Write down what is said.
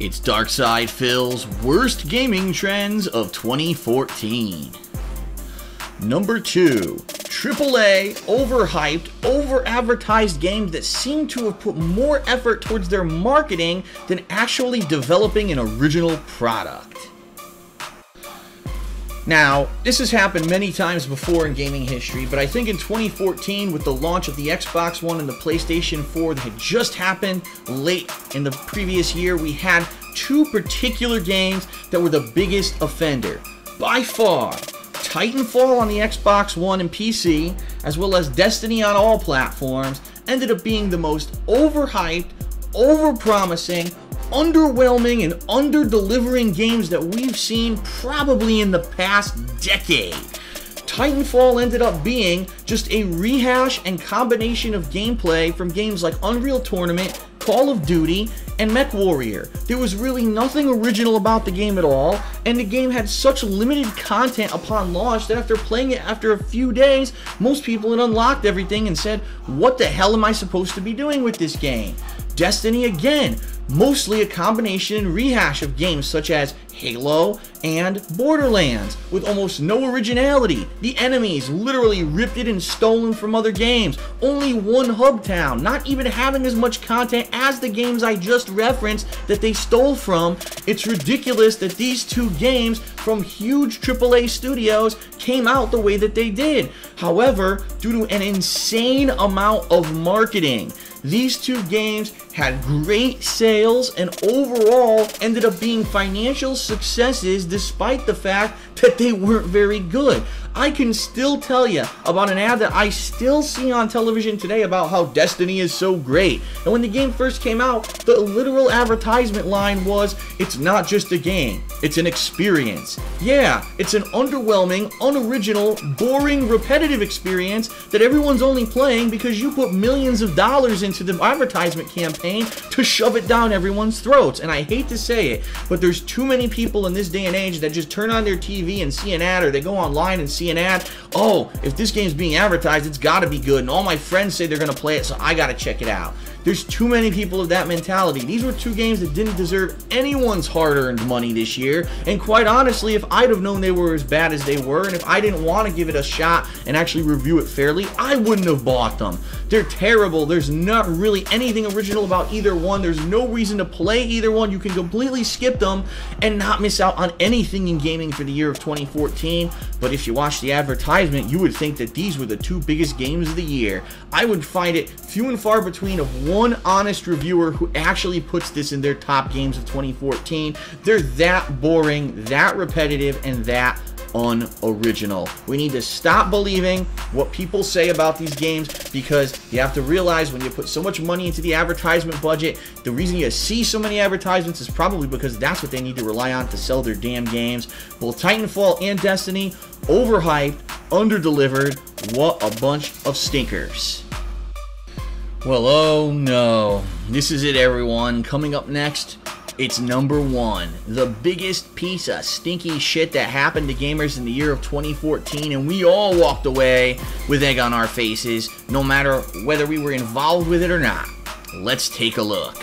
It's DarkSyde Phil's worst gaming trends of 2014. Number 2. AAA, overhyped, over advertised games that seem to have put more effort towards their marketing than actually developing an original product. Now, this has happened many times before in gaming history, but I think in 2014, with the launch of the Xbox One and the PlayStation 4 that had just happened late in the previous year, we had two particular games that were the biggest offender. By far, Titanfall on the Xbox One and PC, as well as Destiny on all platforms, ended up being the most overhyped, overpromising, underwhelming and under-delivering games that we've seen probably in the past decade. Titanfall ended up being just a rehash and combination of gameplay from games like Unreal Tournament, Call of Duty, and MechWarrior. There was really nothing original about the game at all, and the game had such limited content upon launch that after playing it after a few days, most people had unlocked everything and said, what the hell am I supposed to be doing with this game? Destiny again, mostly a combination and rehash of games such as Halo and Borderlands, with almost no originality. The enemies literally ripped it and stolen from other games. Only one hub town, not even having as much content as the games I just referenced that they stole from. It's ridiculous that these two games from huge AAA studios came out the way that they did. However, due to an insane amount of marketing, these two games had great sales and overall ended up being financial successes despite the fact that they weren't very good. I can still tell you about an ad that I still see on television today about how Destiny is so great. And when the game first came out, the literal advertisement line was, it's not just a game, it's an experience. Yeah, it's an underwhelming, unoriginal, boring, repetitive experience that everyone's only playing because you put millions of dollars into the advertisement campaign to shove it down everyone's throats. And I hate to say it, but there's too many people in this day and age that just turn on their TV and see an ad or they go online and see an ad. Oh, if this game's being advertised, it's got to be good. And all my friends say they're to play it, so I got to check it out. There's too many people of that mentality. These were two games that didn't deserve anyone's hard-earned money this year. And quite honestly, if I'd have known they were as bad as they were, and if I didn't want to give it a shot and actually review it fairly, I wouldn't have bought them. They're terrible. There's not really anything original about either one. There's no reason to play either one. You can completely skip them and not miss out on anything in gaming for the year of 2014. But if you watch the advertisement, you would think that these were the two biggest games of the year. I would find it few and far between of one honest reviewer who actually puts this in their top games of 2014. They're that boring, that repetitive, and that unoriginal. We need to stop believing what people say about these games because you have to realize when you put so much money into the advertisement budget, the reason you see so many advertisements is probably because that's what they need to rely on to sell their damn games. Both Titanfall and Destiny, overhyped, underdelivered, what a bunch of stinkers. Well, oh no. This is it, everyone. Coming up next, it's number one. The biggest piece of stinky shit that happened to gamers in the year of 2014, and we all walked away with egg on our faces, no matter whether we were involved with it or not. Let's take a look.